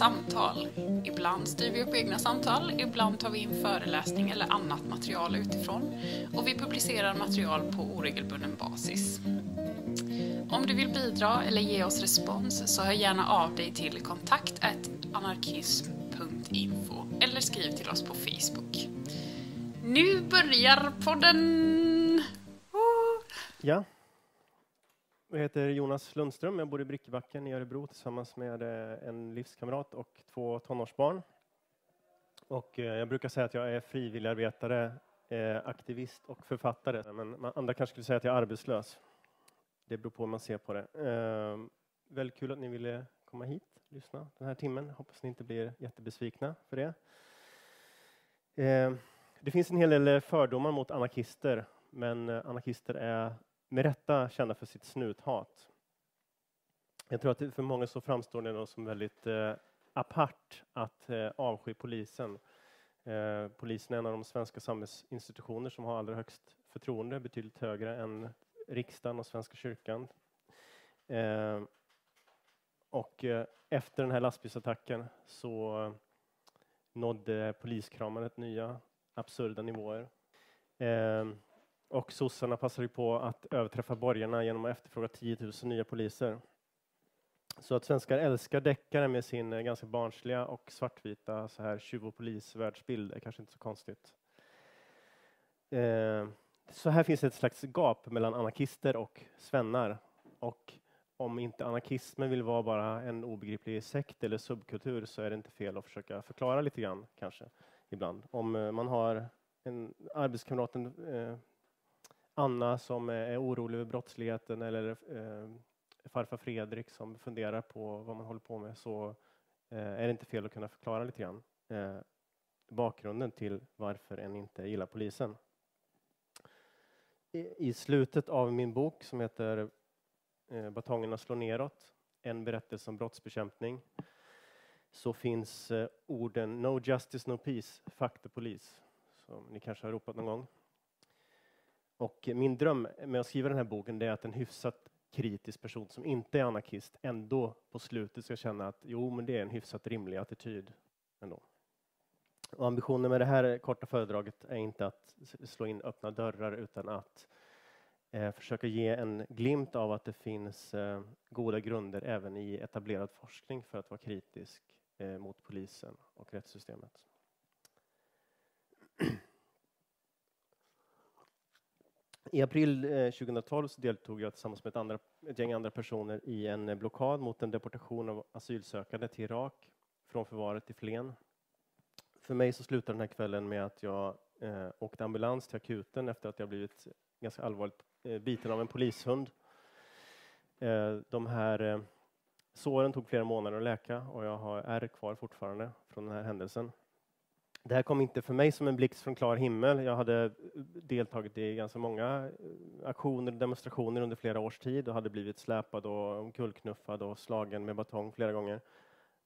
samtal. Ibland styr vi upp egna samtal, ibland tar vi in föreläsning eller annat material utifrån och vi publicerar material på oregelbunden basis. Om du vill bidra eller ge oss respons så hör gärna av dig till kontakt anarkism.info eller skriv till oss på Facebook. Nu börjar podden! Ja. Jag heter Jonas Lundström. Jag bor i Brickebacken i Örebro tillsammans med eh, en livskamrat och två tonårsbarn. Och eh, jag brukar säga att jag är frivilligarbetare, eh, aktivist och författare. Men andra kanske skulle säga att jag är arbetslös. Det beror på hur man ser på det. Ehm, Väldigt kul att ni ville komma hit och lyssna den här timmen. Hoppas ni inte blir jättebesvikna för det. Ehm, det finns en hel del fördomar mot anarkister, men anarkister är med rätta kända för sitt snuthat. Jag tror att för många så framstår det som väldigt eh, apart att eh, avsky polisen. Eh, polisen är en av de svenska samhällsinstitutioner som har allra högst förtroende, betydligt högre än riksdagen och Svenska kyrkan. Eh, och eh, efter den här lastbilsattacken så eh, nådde poliskramandet nya absurda nivåer. Eh, och sossarna passade på att överträffa borgarna genom att efterfråga 10 000 nya poliser. Så att svenskar älskar deckare med sin eh, ganska barnsliga och svartvita så här tjuv och polisvärldsbild är kanske inte så konstigt. Eh, så här finns ett slags gap mellan anarkister och svennar. Och om inte anarkismen vill vara bara en obegriplig sekt eller subkultur så är det inte fel att försöka förklara lite grann kanske ibland. Om eh, man har en arbetskamraten eh, Anna som är orolig över brottsligheten eller eh, farfar Fredrik som funderar på vad man håller på med så eh, är det inte fel att kunna förklara lite grann eh, bakgrunden till varför en inte gillar polisen. I, I, slutet av min bok som heter eh, Batongerna slår neråt, en berättelse om brottsbekämpning, så finns eh, orden No justice, no peace, fuck the police, som ni kanske har ropat någon gång. Och min dröm med att skriva den här boken är att en hyfsat kritisk person som inte är anarkist ändå på slutet ska känna att jo, men det är en hyfsat rimlig attityd ändå. Och ambitionen med det här korta föredraget är inte att slå in öppna dörrar utan att eh, försöka ge en glimt av att det finns eh, goda grunder även i etablerad forskning för att vara kritisk eh, mot polisen och rättssystemet. I april eh, 2012 så deltog jag tillsammans med ett, andra, ett gäng andra personer i en eh, blockad mot en deportation av asylsökande till Irak från förvaret i Flen. För mig så slutade den här kvällen med att jag eh, åkte ambulans till akuten efter att jag blivit ganska allvarligt eh, biten av en polishund. Eh, de här eh, såren tog flera månader att läka och jag har ärr kvar fortfarande från den här händelsen. Det här kom inte för mig som en blixt från klar himmel. Jag hade eh, deltagit i ganska många eh, aktioner och demonstrationer under flera års tid och hade blivit släpad och omkullknuffad och slagen med batong flera gånger.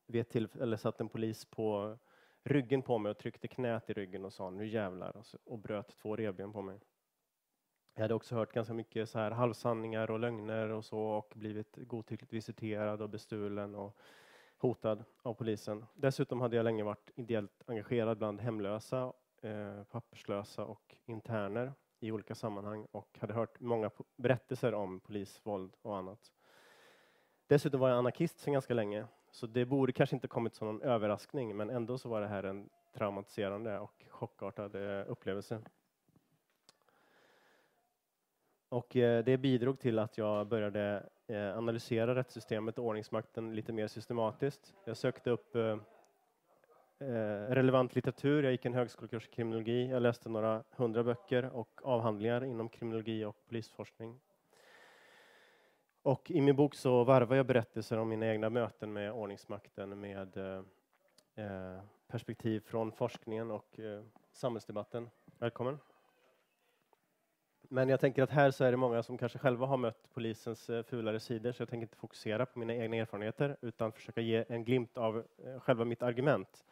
Vid ett tillfälle satt en polis på ryggen på mig och tryckte knät i ryggen och sa nu jävlar och bröt två revben på mig. Jag hade också hört ganska mycket så här halvsanningar och lögner och så och blivit godtyckligt visiterad och bestulen och hotad av polisen. Dessutom hade jag länge varit ideellt engagerad bland hemlösa, eh, papperslösa och interner i olika sammanhang och hade hört många berättelser om polisvåld och annat. Dessutom var jag anarkist sedan ganska länge, så det borde kanske inte kommit som någon överraskning, men ändå så var det här en traumatiserande och chockartad eh, upplevelse. Och eh, det bidrog till att jag började eh, analysera rättssystemet och ordningsmakten lite mer systematiskt. Jag sökte upp eh, relevant litteratur. Jag gick en högskolekurs i kriminologi. Jag läste några hundra böcker och avhandlingar inom kriminologi och polisforskning. Och i min bok så varvar jag berättelser om mina egna möten med ordningsmakten med perspektiv från forskningen och samhällsdebatten. Välkommen! Men jag tänker att här så är det många som kanske själva har mött polisens eh, fulare sidor, så jag tänker inte fokusera på mina egna erfarenheter, utan försöka ge en glimt av eh, själva mitt argument.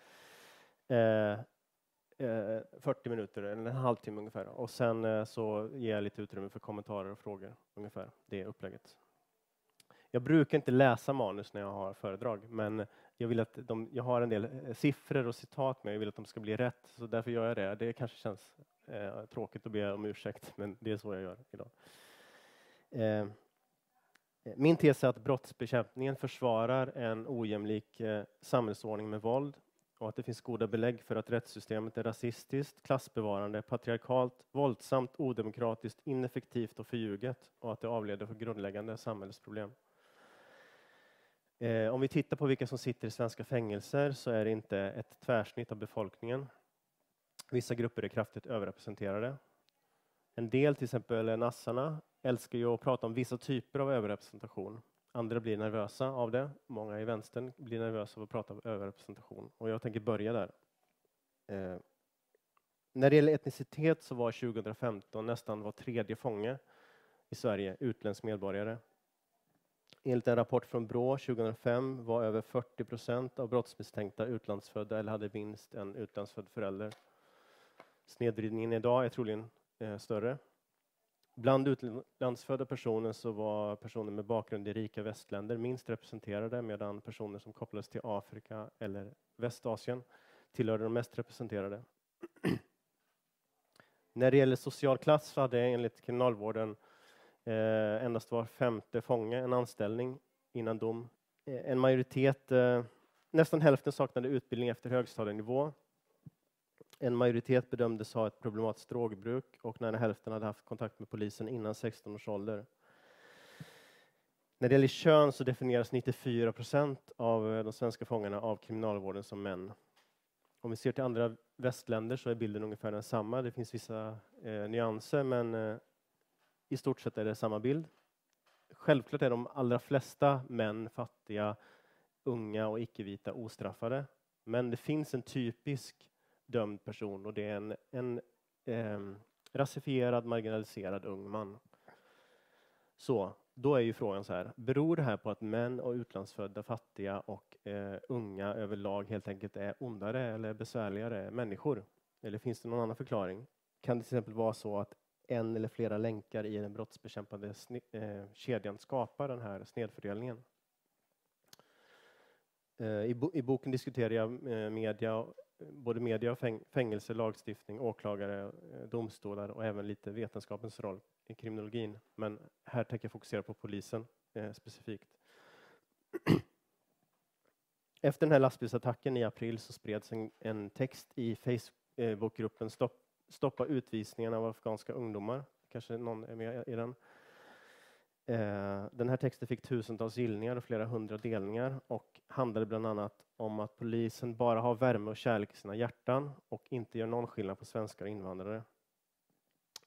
Eh, eh 40 minuter, eller en halvtimme ungefär. Och sen så ger jag lite utrymme för kommentarer och frågor, ungefär. Det är upplägget. Jag brukar inte läsa manus när jag har föredrag, men jag vill att de, jag har en del eh, siffror och citat men jag vill att de ska bli rätt, så därför gör jag det. Det kanske känns eh, tråkigt att be om ursäkt, men det är så jag gör idag. Eh, min tes är att brottsbekämpningen försvarar en ojämlik eh, samhällsordning med våld och att det finns goda belägg för att rättssystemet är rasistiskt, klassbevarande, patriarkalt, våldsamt, odemokratiskt, ineffektivt och förljuget och att det avleder för grundläggande samhällsproblem. Eh, om vi tittar på vilka som sitter i svenska fängelser så är det inte ett tvärsnitt av befolkningen. Vissa grupper är kraftigt överrepresenterade. En del, till exempel nassarna, älskar ju att prata om vissa typer av överrepresentation. Andra blir nervösa av det. Många i vänstern blir nervösa av att prata om överrepresentation. Och jag tänker börja där. Eh, när det gäller etnicitet så var 2015 nästan var tredje fånge i Sverige utländsk medborgare. Enligt en rapport från Brå 2005 var över 40 procent av brottsmisstänkta utlandsfödda eller hade minst en utlandsfödd förälder. Snedvridningen idag är troligen eh, större. Bland utlandsfödda personer så var personer med bakgrund i rika västländer minst representerade medan personer som kopplades till Afrika eller Västasien tillhörde de mest representerade. När det gäller social klass så hade enligt kriminalvården eh, endast var femte fånge en anställning innan dom. Eh, en majoritet, eh, nästan hälften saknade utbildning efter högstadienivå en majoritet bedömdes ha ett problematiskt drogbruk och nära hälften hade haft kontakt med polisen innan 16 års ålder. När det gäller kön så definieras 94 procent av eh, de svenska fångarna av kriminalvården som män. Om vi ser till andra västländer så är bilden ungefär densamma. Det finns vissa eh, nyanser, men eh, i stort sett är det samma bild. Självklart är de allra flesta män fattiga, unga och icke-vita ostraffade. Men det finns en typisk dömd person och det är en, en eh, rasifierad, marginaliserad ung man. Så, då är ju frågan så här, beror det här på att män och utlandsfödda, fattiga och eh, unga överlag helt enkelt är ondare eller besvärligare människor? Eller finns det någon annan förklaring? Kan det till exempel vara så att en eller flera länkar i den brottsbekämpande eh, kedjan skapar den här snedfördelningen? Eh, I, bo I boken diskuterar jag eh, media både media, fängelse, lagstiftning, åklagare, eh, domstolar och även lite vetenskapens roll i kriminologin. Men här tänker jag fokusera på polisen eh, specifikt. Efter den här lastbilsattacken i april så spreds en, en text i Facebookgruppen eh, Stopp, Stoppa utvisningarna av afghanska ungdomar. Kanske någon är med i den. Eh, den här texten fick tusentals gillningar och flera hundra delningar och handlade bland annat om att polisen bara har värme och kärlek i sina hjärtan och inte gör någon skillnad på svenskar och invandrare.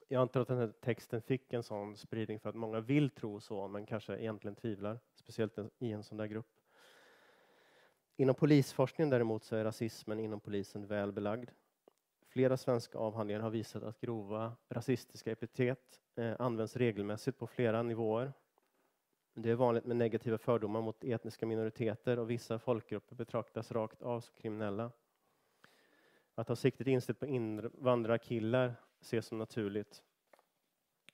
Jag antar att den här texten fick en sån spridning för att många vill tro så, men kanske egentligen tvivlar, speciellt i en sån där grupp. Inom polisforskningen däremot så är rasismen inom polisen väl belagd. Flera svenska avhandlingar har visat att grova rasistiska epitet eh, används regelmässigt på flera nivåer. Det är vanligt med negativa fördomar mot etniska minoriteter och vissa folkgrupper betraktas rakt av som kriminella. Att ha siktet inställt på invandrarkillar ses som naturligt.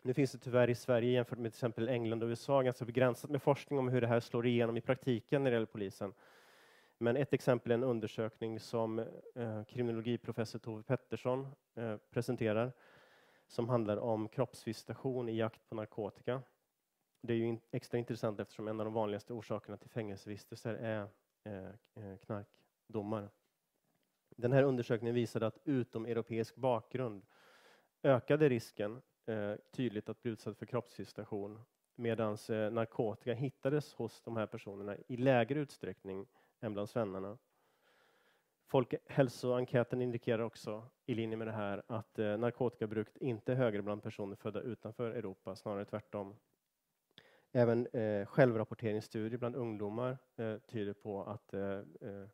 Nu finns det tyvärr i Sverige jämfört med till exempel England och USA ganska begränsat med forskning om hur det här slår igenom i praktiken när det gäller polisen. Men ett exempel är en undersökning som eh, kriminologiprofessor Tove Pettersson eh, presenterar som handlar om kroppsvisitation i jakt på narkotika. Det är ju in, extra intressant eftersom en av de vanligaste orsakerna till fängelsevistelser är eh, eh knarkdomar. Den här undersökningen visade att utomeuropeisk bakgrund ökade risken eh, tydligt att bli utsatt för kroppsvisitation medan eh, narkotika hittades hos de här personerna i lägre utsträckning än bland svennarna. Folkhälsoenkäten indikerar också, i linje med det här, att eh, narkotikabruket inte är högre bland personer födda utanför Europa, snarare tvärtom. Även eh, självrapporteringsstudier bland ungdomar eh, tyder på att eh, eh,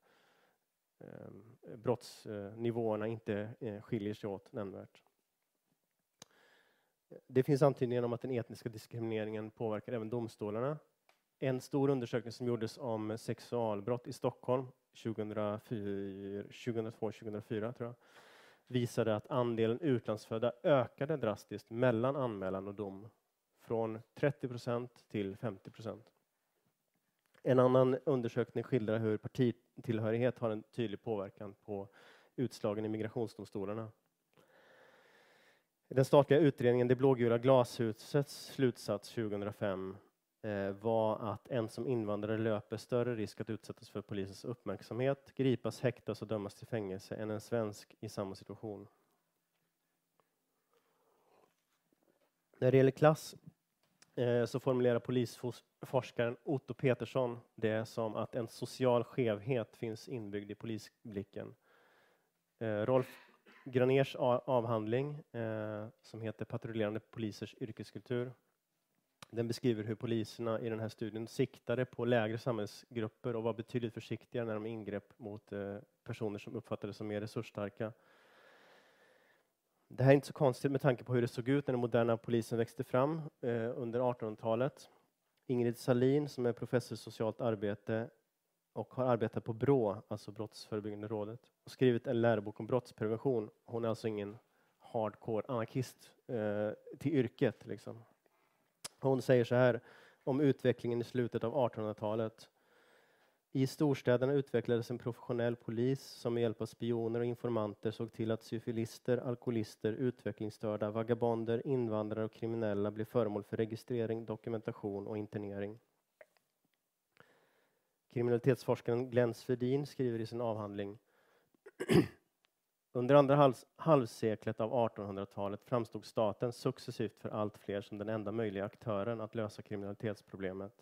eh brottsnivåerna inte eh, skiljer sig åt nämnvärt. Det finns antydningar om att den etniska diskrimineringen påverkar även domstolarna en stor undersökning som gjordes om sexualbrott i Stockholm 2002-2004 tror jag, visade att andelen utlandsfödda ökade drastiskt mellan anmälan och dom från 30 procent till 50 procent. En annan undersökning skildrar hur partitillhörighet har en tydlig påverkan på utslagen i migrationsdomstolarna. Den statliga utredningen Det blågula glashusets slutsats 2005 Eh, var att en som invandrare löper större risk att utsättas för polisens uppmärksamhet, gripas, häktas och dömas till fängelse än en svensk i samma situation. När det gäller klass eh, så formulerar polisforskaren Otto Petersson det som att en social skevhet finns inbyggd i polisblicken. Eh, Rolf Graners avhandling eh, som heter Patrullerande polisers yrkeskultur. Den beskriver hur poliserna i den här studien siktade på lägre samhällsgrupper och var betydligt försiktigare när de ingrep mot eh, personer som uppfattades som mer resursstarka. Det här är inte så konstigt med tanke på hur det såg ut när den moderna polisen växte fram eh, under 1800-talet. Ingrid Salin som är professor i socialt arbete och har arbetat på BRÅ, alltså Brottsförebyggande rådet, och skrivit en lärobok om brottsprevention. Hon är alltså ingen hardcore anarkist eh, till yrket. Liksom. Hon säger så här om utvecklingen i slutet av 1800-talet. I storstäderna utvecklades en professionell polis som med hjälp av spioner och informanter såg till att syfilister, alkoholister, utvecklingsstörda, vagabonder, invandrare och kriminella blev föremål för registrering, dokumentation och internering. Kriminalitetsforskaren Glenn Svedin skriver i sin avhandling Under andra halvseklet av 1800-talet framstod staten successivt för allt fler som den enda möjliga aktören att lösa kriminalitetsproblemet.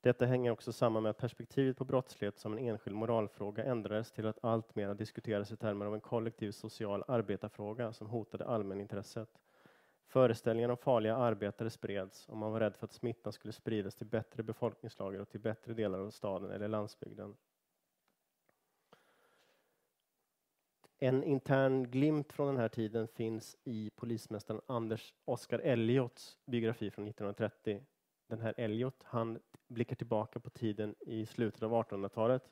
Detta hänger också samman med att perspektivet på brottslighet som en enskild moralfråga ändrades till att alltmer diskuteras i termer av en kollektiv social arbetarfråga som hotade allmänintresset. Föreställningen om farliga arbetare spreds och man var rädd för att smittan skulle spridas till bättre befolkningslager och till bättre delar av staden eller landsbygden. En intern glimt från den här tiden finns i polismästaren Anders Oskar Elliots biografi från 1930. Den här Elliot, han blickar tillbaka på tiden i slutet av 1800-talet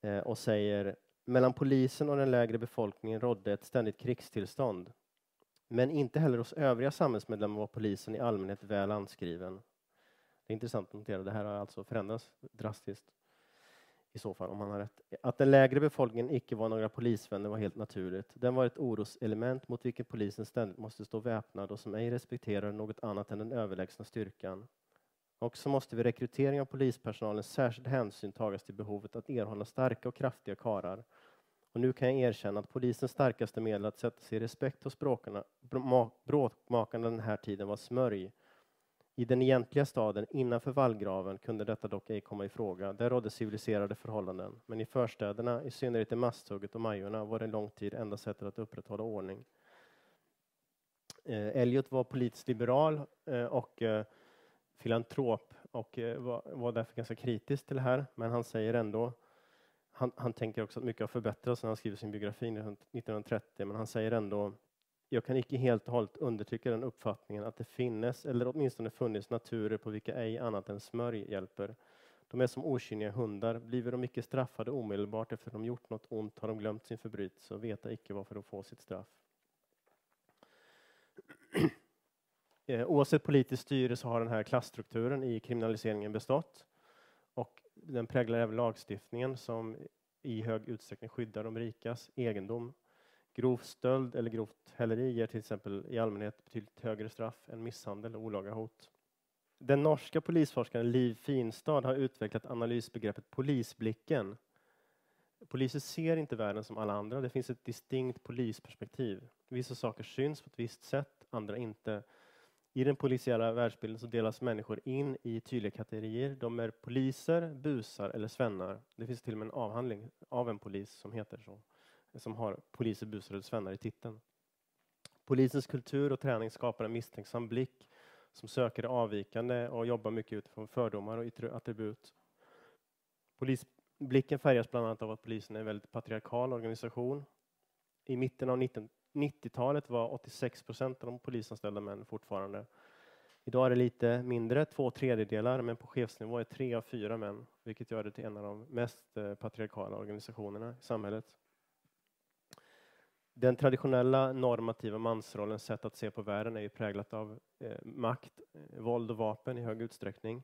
eh, och säger mellan polisen och den lägre befolkningen rådde ett ständigt krigstillstånd. Men inte heller hos övriga samhällsmedlemmar var polisen i allmänhet väl anskriven. Det är intressant att notera, det här har alltså förändrats drastiskt i så fall, om han har rätt. Att den lägre befolkningen icke var några polisvänner var helt naturligt. Den var ett oroselement mot vilket polisen ständigt måste stå väpnad och som ej respekterar något annat än den överlägsna styrkan. Och så måste vid rekrytering av polispersonalen särskild hänsyn tagas till behovet att erhålla starka och kraftiga karar. Och nu kan jag erkänna att polisens starkaste medel att sätta sig i respekt hos bråkmakarna den här tiden var smörj. I den egentliga staden innanför vallgraven kunde detta dock ej komma i fråga. Där rådde civiliserade förhållanden. Men i förstäderna, i synnerhet i Masthugget och Majorna, var det en lång tid enda sättet att upprätthålla ordning. Eh, Elliot var politiskt liberal eh, och eh, filantrop och eh, var, var därför ganska kritisk till det här. Men han säger ändå, han, han tänker också att mycket har förbättrats när han skriver sin biografi 1930, men han säger ändå jag kan icke helt och hållet undertrycka den uppfattningen att det finnes, eller åtminstone funnits, naturer på vilka ej annat än smörj hjälper. De är som okynniga hundar, bliver de icke straffade omedelbart efter de gjort något ont har de glömt sin förbrytelse och veta icke varför de får sitt straff. Eh, oavsett politiskt styre så har den här klassstrukturen i kriminaliseringen bestått. Och den präglar även lagstiftningen som i hög utsträckning skyddar de rikas egendom. Grov stöld eller grovt häleri ger till exempel i allmänhet betydligt högre straff än misshandel och olaga hot. Den norska polisforskaren Liv Finstad har utvecklat analysbegreppet polisblicken. Poliser ser inte världen som alla andra. Det finns ett distinkt polisperspektiv. Vissa saker syns på ett visst sätt, andra inte. I den polisiära världsbilden så delas människor in i tydliga kategorier. De är poliser, busar eller svennar. Det finns till och med en avhandling av en polis som heter så, som har poliser, busar eller svennar i titeln. Polisens kultur och träning skapar en misstänksam blick som söker det avvikande och jobbar mycket utifrån fördomar och yttre attribut. Polisblicken färgas bland annat av att polisen är en väldigt patriarkal organisation. I mitten av 90-talet var 86 procent av de polisanställda män fortfarande. Idag är det lite mindre, två tredjedelar, men på chefsnivå är tre av fyra män, vilket gör det till en av de mest eh, patriarkala organisationerna i samhället. Den traditionella normativa mansrollens sätt att se på världen är ju präglat av eh, makt, eh, våld och vapen i hög utsträckning.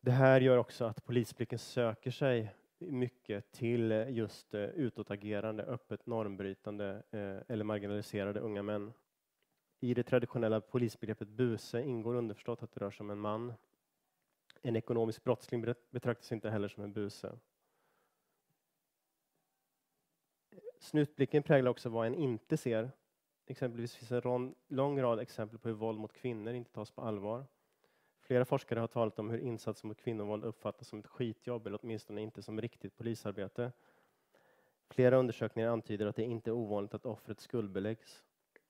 Det här gör också att polisblicken söker sig mycket till eh, just eh, utåtagerande, öppet normbrytande eh, eller marginaliserade unga män. I det traditionella polisbegreppet buse ingår underförstått att det rör sig om en man. En ekonomisk brottsling betraktas inte heller som en buse. Snutblicken präglar också vad en inte ser. Exempelvis finns en lång rad exempel på hur våld mot kvinnor inte tas på allvar. Flera forskare har talat om hur insatser mot kvinnovåld uppfattas som ett skitjobb eller åtminstone inte som riktigt polisarbete. Flera undersökningar antyder att det inte är ovanligt att offret skuldbeläggs.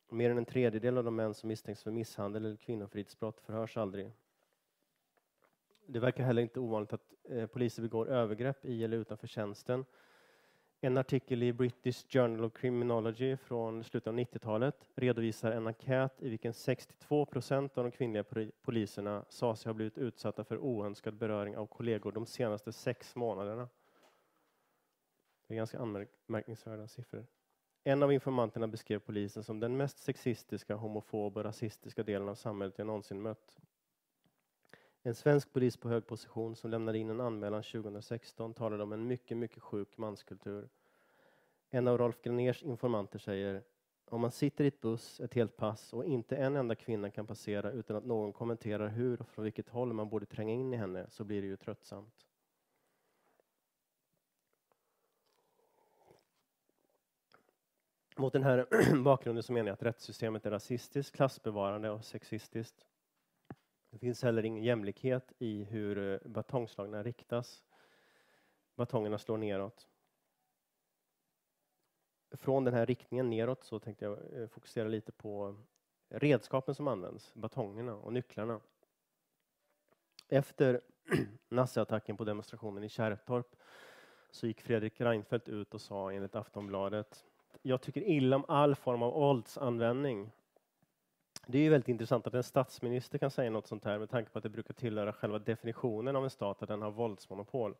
Mer än en tredjedel av de män som misstänks för misshandel eller kvinnofridsbrott förhörs aldrig. Det verkar heller inte ovanligt att eh, poliser begår övergrepp i eller utanför tjänsten en artikel i British Journal of Criminology från slutet av 90-talet redovisar en enkät i vilken 62 procent av de kvinnliga poliserna sa sig ha blivit utsatta för oönskad beröring av kollegor de senaste sex månaderna. Det är ganska anmärkningsvärda siffror. En av informanterna beskrev polisen som den mest sexistiska, homofoba och rasistiska delen av samhället jag någonsin mött. En svensk polis på hög position som lämnade in en anmälan 2016 talade om en mycket, mycket sjuk manskultur. En av Rolf Graners informanter säger om man sitter i ett buss ett helt pass och inte en enda kvinna kan passera utan att någon kommenterar hur och från vilket håll man borde tränga in i henne så blir det ju tröttsamt. Mot den här bakgrunden så menar jag att rättssystemet är rasistiskt, klassbevarande och sexistiskt. Det finns heller ingen jämlikhet i hur eh, batongslagna riktas. Batongerna slår neråt. Från den här riktningen neråt så tänkte jag eh, fokusera lite på redskapen som används, batongerna och nycklarna. Efter naziattacken på demonstrationen i Kärrtorp så gick Fredrik Reinfeldt ut och sa enligt Aftonbladet jag tycker illa om all form av våldsanvändning det är ju väldigt intressant att en statsminister kan säga något sånt här med tanke på att det brukar tillhöra själva definitionen av en stat att den har våldsmonopol.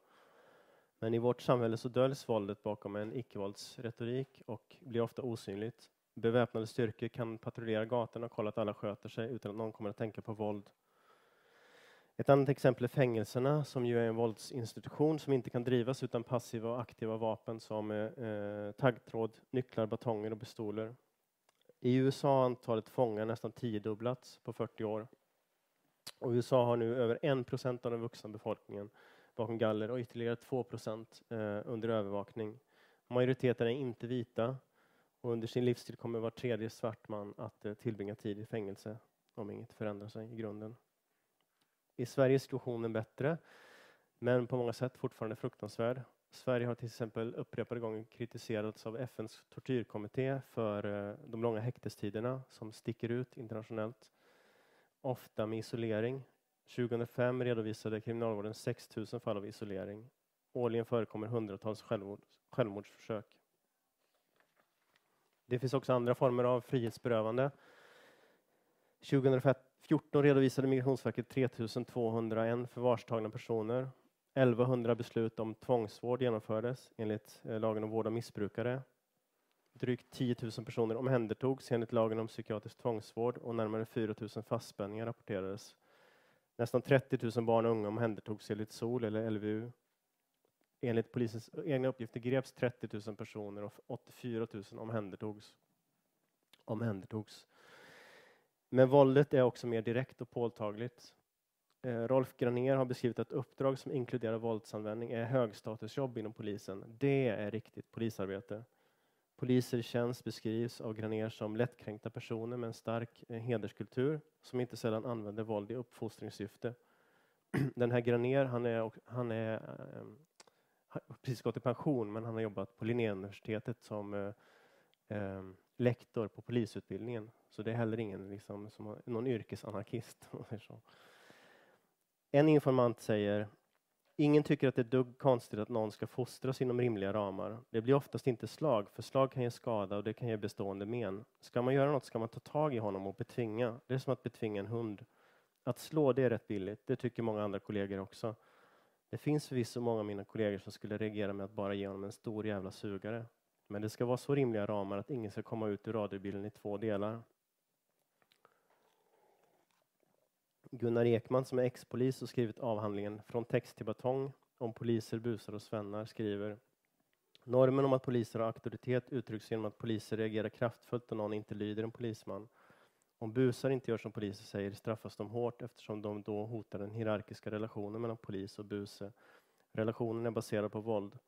Men i vårt samhälle så döljs våldet bakom en icke-våldsretorik och blir ofta osynligt. Beväpnade styrkor kan patrullera gatorna och kolla att alla sköter sig utan att någon kommer att tänka på våld. Ett annat exempel är fängelserna som ju är en våldsinstitution som inte kan drivas utan passiva och aktiva vapen som eh, eh taggtråd, nycklar, batonger och pistoler. I USA har antalet fångar nästan tiodubblats på 40 år. Och USA har nu över 1 procent av den vuxna befolkningen bakom galler och ytterligare 2 procent eh, under övervakning. Majoriteten är inte vita och under sin livstid kommer var tredje svart man att eh, tillbringa tid i fängelse om inget förändrar sig i grunden. I Sverige är situationen bättre, men på många sätt fortfarande fruktansvärd. Sverige har till exempel upprepade gånger kritiserats av FNs tortyrkommitté för eh, de långa häktestiderna som sticker ut internationellt. Ofta med isolering. 2005 redovisade kriminalvården 6 000 fall av isolering. Årligen förekommer hundratals självmord, självmordsförsök. Det finns också andra former av frihetsberövande. 2014 redovisade Migrationsverket 3 201 förvarstagna personer 1100 beslut om tvångsvård genomfördes enligt eh, lagen om vård av missbrukare. Drygt 10 000 personer omhändertogs enligt lagen om psykiatrisk tvångsvård och närmare 4 000 fastspänningar rapporterades. Nästan 30 000 barn och unga omhändertogs enligt SOL eller LVU. Enligt polisens egna uppgifter greps 30 000 personer och 84 000 omhändertogs. omhändertogs. Men våldet är också mer direkt och påtagligt. Eh, Rolf Graner har beskrivit att uppdrag som inkluderar våldsanvändning är högstatusjobb inom polisen. Det är riktigt polisarbete. Poliser i tjänst beskrivs av Graner som lättkränkta personer med en stark eh, hederskultur som inte sällan använder våld i uppfostringssyfte. Den här Graner, han är, han är har precis gått i pension, men han har jobbat på Linnéuniversitetet som eh, eh, lektor på polisutbildningen. Så det är heller ingen liksom, som, någon yrkesanarkist. En informant säger Ingen tycker att det är dugg konstigt att någon ska fostras inom rimliga ramar. Det blir oftast inte slag, för slag kan ge skada och det kan ge bestående men. Ska man göra något ska man ta tag i honom och betvinga. Det är som att betvinga en hund. Att slå, det är rätt billigt. Det tycker många andra kollegor också. Det finns förvisso många av mina kollegor som skulle reagera med att bara ge honom en stor jävla sugare. Men det ska vara så rimliga ramar att ingen ska komma ut ur radiobilen i två delar. Gunnar Ekman som är ex-polis och skrivit avhandlingen Från text till batong om poliser, busar och svennar skriver Normen om att poliser har auktoritet uttrycks genom att poliser reagerar kraftfullt om någon inte lyder en polisman. Om busar inte gör som poliser säger straffas de hårt eftersom de då hotar den hierarkiska relationen mellan polis och buse. Relationen är baserad på våld.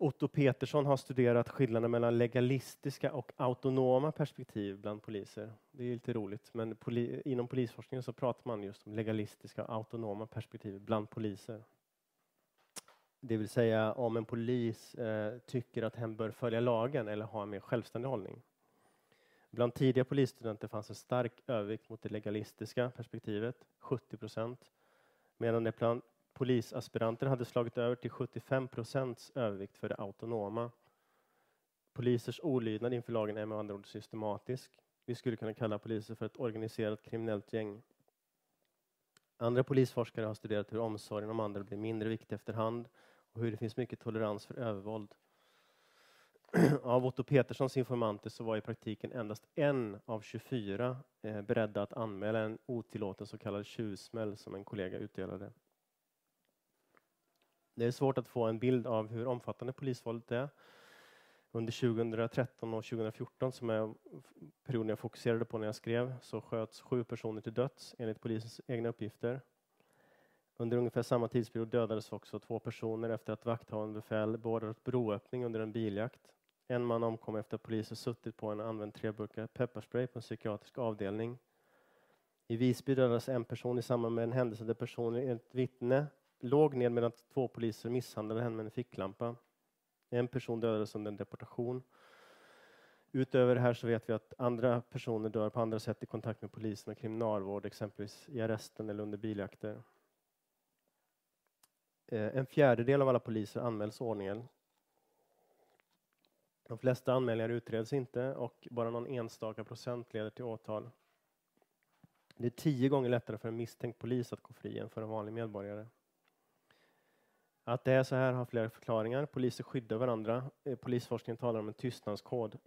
Otto Petersson har studerat skillnaden mellan legalistiska och autonoma perspektiv bland poliser. Det är lite roligt, men poli inom polisforskningen så pratar man just om legalistiska och autonoma perspektiv bland poliser. Det vill säga om en polis eh, tycker att hen bör följa lagen eller ha en mer självständig hållning. Bland tidiga polisstudenter fanns en stark övervikt mot det legalistiska perspektivet, 70 procent, medan det bland polisaspiranter hade slagit över till 75 procents övervikt för det autonoma. Polisers olydnad inför lagen är med andra ord systematisk. Vi skulle kunna kalla poliser för ett organiserat kriminellt gäng. Andra polisforskare har studerat hur omsorgen om andra blir mindre viktig efterhand och hur det finns mycket tolerans för övervåld. Av Otto Peterssons informanter så var i praktiken endast en av 24 eh, beredda att anmäla en otillåten så kallad tjuvsmäll som en kollega utdelade. Det är svårt att få en bild av hur omfattande polisvåldet är. Under 2013 och 2014, som är perioden jag fokuserade på när jag skrev, så sköts sju personer till döds enligt polisens egna uppgifter. Under ungefär samma tidsperiod dödades också två personer efter att vakthavande befäl beordrat broöppning under en biljakt. En man omkom efter att polisen suttit på en och använt tre burkar pepparspray på en psykiatrisk avdelning. I Visby dödades en person i samband med en händelse där personer enligt vittne låg ned medan två poliser misshandlade henne med en ficklampa. En person dödades under en deportation. Utöver det här så vet vi att andra personer dör på andra sätt i kontakt med polisen och kriminalvård, exempelvis i arresten eller under biljakter. Eh, en fjärdedel av alla poliser anmäls ordningen. De flesta anmälningar utreds inte och bara någon enstaka procent leder till åtal. Det är tio gånger lättare för en misstänkt polis att gå fri än för en vanlig medborgare. Att det är så här har flera förklaringar. Poliser skyddar varandra. Eh, polisforskningen talar om en tystnadskod.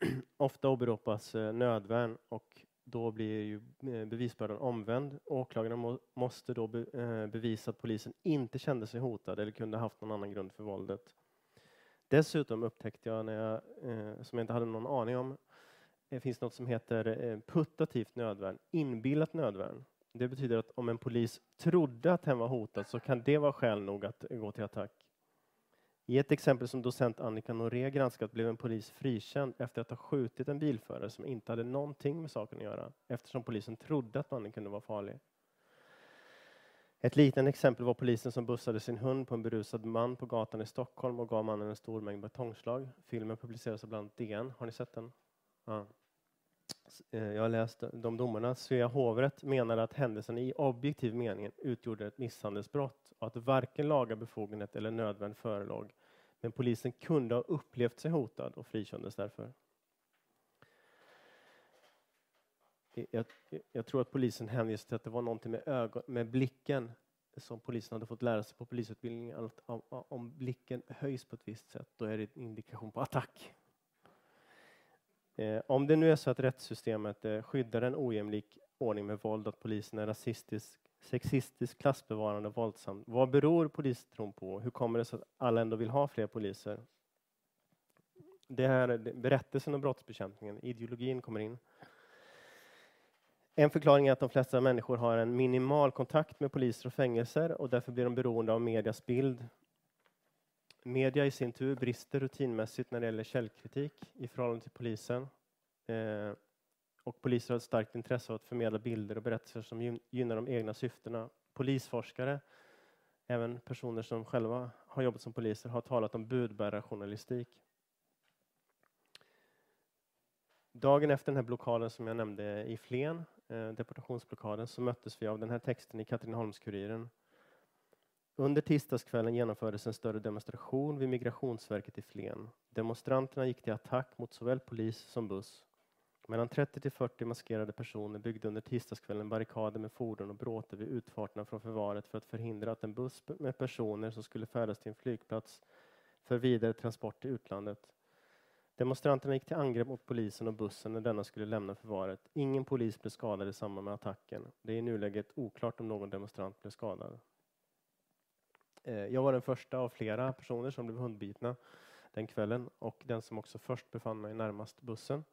Ofta åberopas eh, nödvärn och då blir ju eh, bevisbördan omvänd. Åklagaren måste då bevisa att polisen inte kände sig hotad eller kunde haft någon annan grund för våldet. Dessutom upptäckte jag, när jag, som jag inte hade någon aning om, det finns något som heter putativt nödvärn, inbillat nödvärn. Det betyder att om en polis trodde att hen var hotad så kan det vara skäl nog att gå till attack. I ett exempel som docent Annika Noré granskat blev en polis frikänd efter att ha skjutit en bilförare som inte hade någonting med saken att göra eftersom polisen trodde att mannen kunde vara farlig. Ett litet exempel var polisen som bussade sin hund på en berusad man på gatan i Stockholm och gav mannen en stor mängd betongslag. Filmen publicerades av bland annat DN. Har ni sett den? Ja. Eh, jag har läst de domarna. Svea hovrätt menade att händelsen i objektiv mening utgjorde ett misshandelsbrott och att varken laga befogenhet eller nödvärn förelåg. Men polisen kunde ha upplevt sig hotad och frikändes därför. Eh, jag, eh, jag, tror att polisen hänvisade till att det var någonting med, ögon, med blicken som polisen hade fått lära sig på polisutbildningen. Att om blicken höjs på ett visst sätt, då är det en indikation på attack. Eh, om det nu är så att rättssystemet eh, skyddar en ojämlik ordning med våld, att polisen är rasistisk, sexistisk, klassbevarande och våldsam. Vad beror polistron på? Hur kommer det sig att alla ändå vill ha fler poliser? Det här är berättelsen om brottsbekämpningen, ideologin kommer in. En förklaring är att de flesta människor har en minimal kontakt med poliser och fängelser och därför blir de beroende av medias bild Media i sin tur brister rutinmässigt när det gäller källkritik i förhållande till polisen. Eh, och poliser har ett starkt intresse av att förmedla bilder och berättelser som gynnar de egna syftena. Polisforskare, även personer som själva har jobbat som poliser, har talat om budbärarjournalistik. Dagen efter den här blockaden som jag nämnde i Flen, eh, deportationsblockaden, så möttes vi av den här texten i Katrineholms-Kuriren. Under tisdagskvällen genomfördes en större demonstration vid Migrationsverket i Flen. Demonstranterna gick till attack mot såväl polis som buss. Mellan 30 till 40 maskerade personer byggde under tisdagskvällen barrikader med fordon och bråte vid utfarterna från förvaret för att förhindra att en buss med personer som skulle färdas till en flygplats för vidare transport till utlandet. Demonstranterna gick till angrepp mot polisen och bussen när denna skulle lämna förvaret. Ingen polis blev skadad i samband med attacken. Det är i nuläget oklart om någon demonstrant blev skadad. Eh, jag var den första av flera personer som blev hundbitna den kvällen och den som också först befann mig närmast bussen.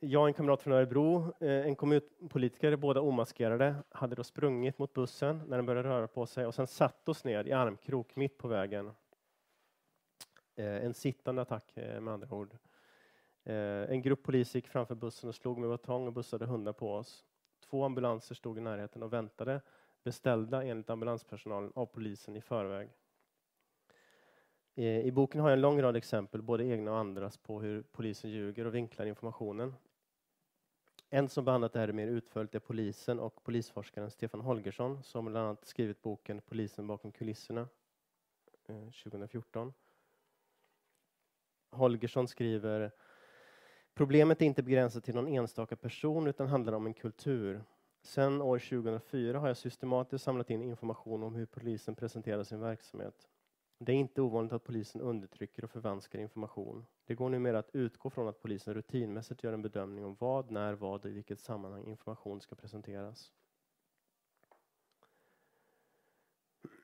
Jag och en kamrat från Örebro, eh, en kommunpolitiker, båda omaskerade, hade då sprungit mot bussen när den började röra på sig och sen satt oss ner i armkrok mitt på vägen. Eh, en sittande attack med andra ord. En grupp poliser gick framför bussen och slog med batong och bussade hundar på oss. Två ambulanser stod i närheten och väntade, beställda enligt ambulanspersonalen av polisen i förväg. Eh, I boken har jag en lång rad exempel, både egna och andras, på hur polisen ljuger och vinklar informationen. En som behandlat det här mer utförligt är polisen och polisforskaren Stefan Holgersson som bland annat skrivit boken Polisen bakom kulisserna eh, 2014. Holgersson skriver Problemet är inte begränsat till någon enstaka person utan handlar om en kultur. Sedan år 2004 har jag systematiskt samlat in information om hur polisen presenterar sin verksamhet. Det är inte ovanligt att polisen undertrycker och förvanskar information. Det går numera att utgå från att polisen rutinmässigt gör en bedömning om vad, när, vad och i vilket sammanhang information ska presenteras.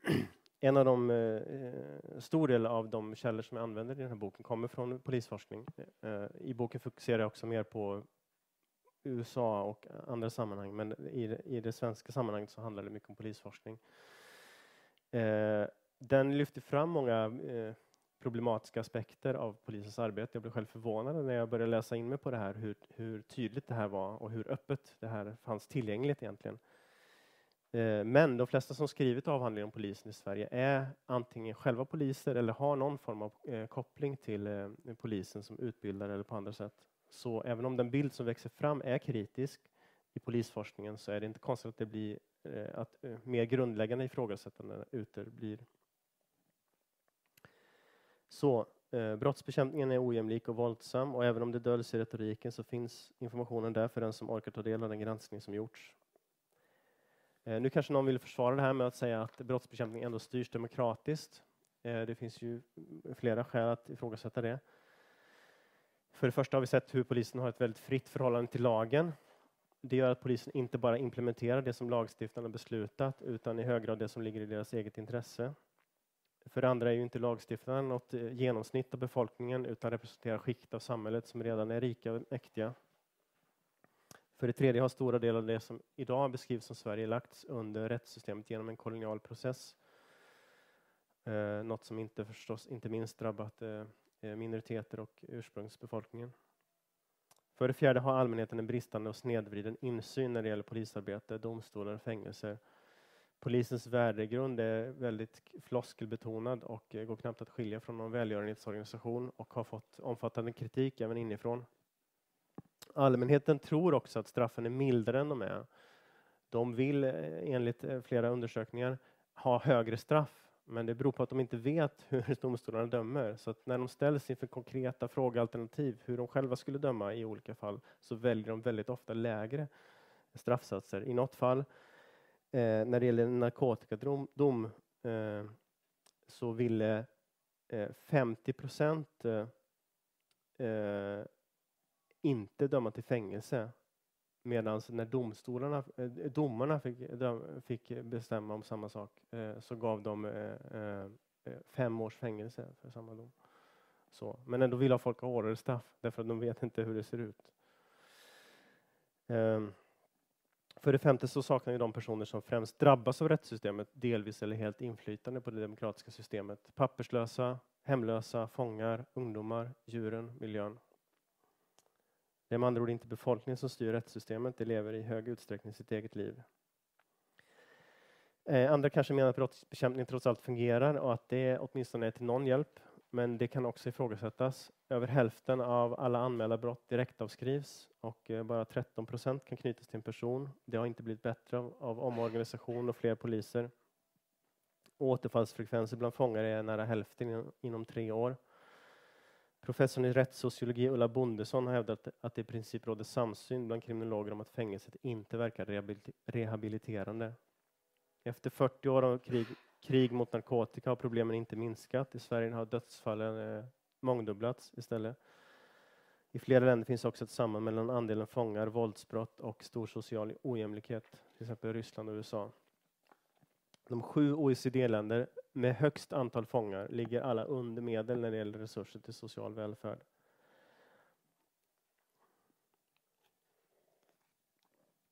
En av de, eh, eh, stor del av de källor som jag använder i den här boken kommer från polisforskning. Eh, eh I boken fokuserar jag också mer på USA och andra sammanhang, men i, i det svenska sammanhanget så handlar det mycket om polisforskning. Eh, den lyfter fram många eh, problematiska aspekter av polisens arbete. Jag blev själv förvånad när jag började läsa in mig på det här, hur, hur tydligt det här var och hur öppet det här fanns tillgängligt egentligen. Eh, men de flesta som skrivit avhandlingar om polisen i Sverige är antingen själva poliser eller har någon form av eh, koppling till eh, polisen som utbildare eller på andra sätt. Så även om den bild som växer fram är kritisk i polisforskningen så är det inte konstigt att det blir eh, att eh, mer grundläggande ifrågasättande uteblir. Så eh, brottsbekämpningen är ojämlik och våldsam och även om det döljs i retoriken så finns informationen där för den som orkar ta del av den granskning som gjorts. Eh, nu kanske någon vill försvara det här med att säga att brottsbekämpning ändå styrs demokratiskt. Eh, det finns ju mm, flera skäl att ifrågasätta det. För det första har vi sett hur polisen har ett väldigt fritt förhållande till lagen. Det gör att polisen inte bara implementerar det som lagstiftarna beslutat utan i hög grad det som ligger i deras eget intresse. För det andra är ju inte lagstiftarna något eh, genomsnitt av befolkningen utan representerar skikt av samhället som redan är rika och mäktiga. För det tredje har stora delar av det som idag beskrivs som Sverige lagts under rättssystemet genom en kolonial process. Eh, något som inte förstås inte minst drabbat eh, Eh, minoriteter och ursprungsbefolkningen. För det fjärde har allmänheten en bristande och snedvriden insyn när det gäller polisarbete, domstolar och fängelser Polisens värdegrund är väldigt floskelbetonad och eh, går knappt att skilja från någon välgörenhetsorganisation och har fått omfattande kritik även inifrån. Allmänheten tror också att straffen är mildare än de är. De vill eh, enligt flera undersökningar ha högre straff men det beror på att de inte vet hur domstolarna dömer. Så att när de ställs inför konkreta frågealternativ, hur de själva skulle döma i olika fall, så väljer de väldigt ofta lägre straffsatser. I något fall eh, när det gäller narkotikadom dom, eh, så ville eh, 50 procent eh, eh, inte döma till fängelse. Medan när domstolarna, eh, domarna fick, fick, bestämma om samma sak eh, så gav de eh, fem års fängelse för samma dom. Så. Men ändå vill ha folk ha hårdare straff därför att de vet inte hur det ser ut. Ehm, för det femte så saknar ju de personer som främst drabbas av rättssystemet delvis eller helt inflytande på det demokratiska systemet. Papperslösa, hemlösa, fångar, ungdomar, djuren, miljön. Det är med andra ord inte befolkningen som styr rättssystemet, det lever i hög utsträckning sitt eget liv. Eh, andra kanske menar att brottsbekämpning trots allt fungerar och att det åtminstone är till någon hjälp men det kan också ifrågasättas. Över hälften av alla anmälda brott direktavskrivs och eh, bara 13 procent kan knytas till en person. Det har inte blivit bättre av omorganisation och fler poliser. Återfallsfrekvensen bland fångar är nära hälften inom tre år. Professorn i rättssociologi Ulla Bondesson har hävdat att det i princip råder samsyn bland kriminologer om att fängelset inte verkar rehabiliterande. Efter 40 år av krig krig mot narkotika har problemen inte minskat. I Sverige har dödsfallen eh, mångdubblats istället. I flera länder finns också ett samband mellan andelen fångar, våldsbrott och stor social ojämlikhet, till exempel Ryssland och USA. De sju OECD-länder med högst antal fångar ligger alla under medel när det gäller resurser till social välfärd.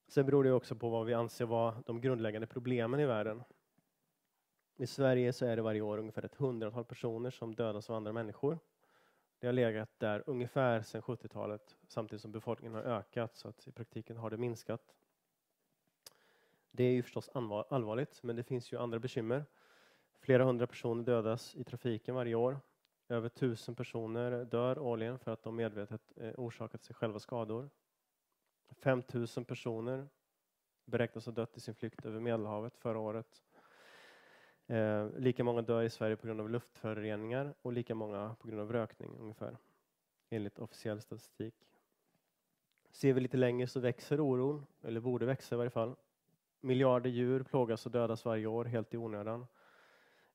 Sen beror det också på vad vi anser vara de grundläggande problemen i världen. I Sverige så är det varje år ungefär ett hundratal personer som dödas av andra människor. Det har legat där ungefär sedan 70-talet samtidigt som befolkningen har ökat så att i praktiken har det minskat. Det är ju förstås allvarligt men det finns ju andra bekymmer. Flera hundra personer dödas i trafiken varje år. Över tusen personer dör årligen för att de medvetet eh, orsakat sig själva skador. 5000 personer beräknas ha dött i sin flykt över Medelhavet förra året. Eh, lika många dör i Sverige på grund av luftföroreningar och lika många på grund av rökning ungefär, enligt officiell statistik. Ser vi lite längre så växer oron, eller borde växa i varje fall. Miljarder djur plågas och dödas varje år helt i onödan.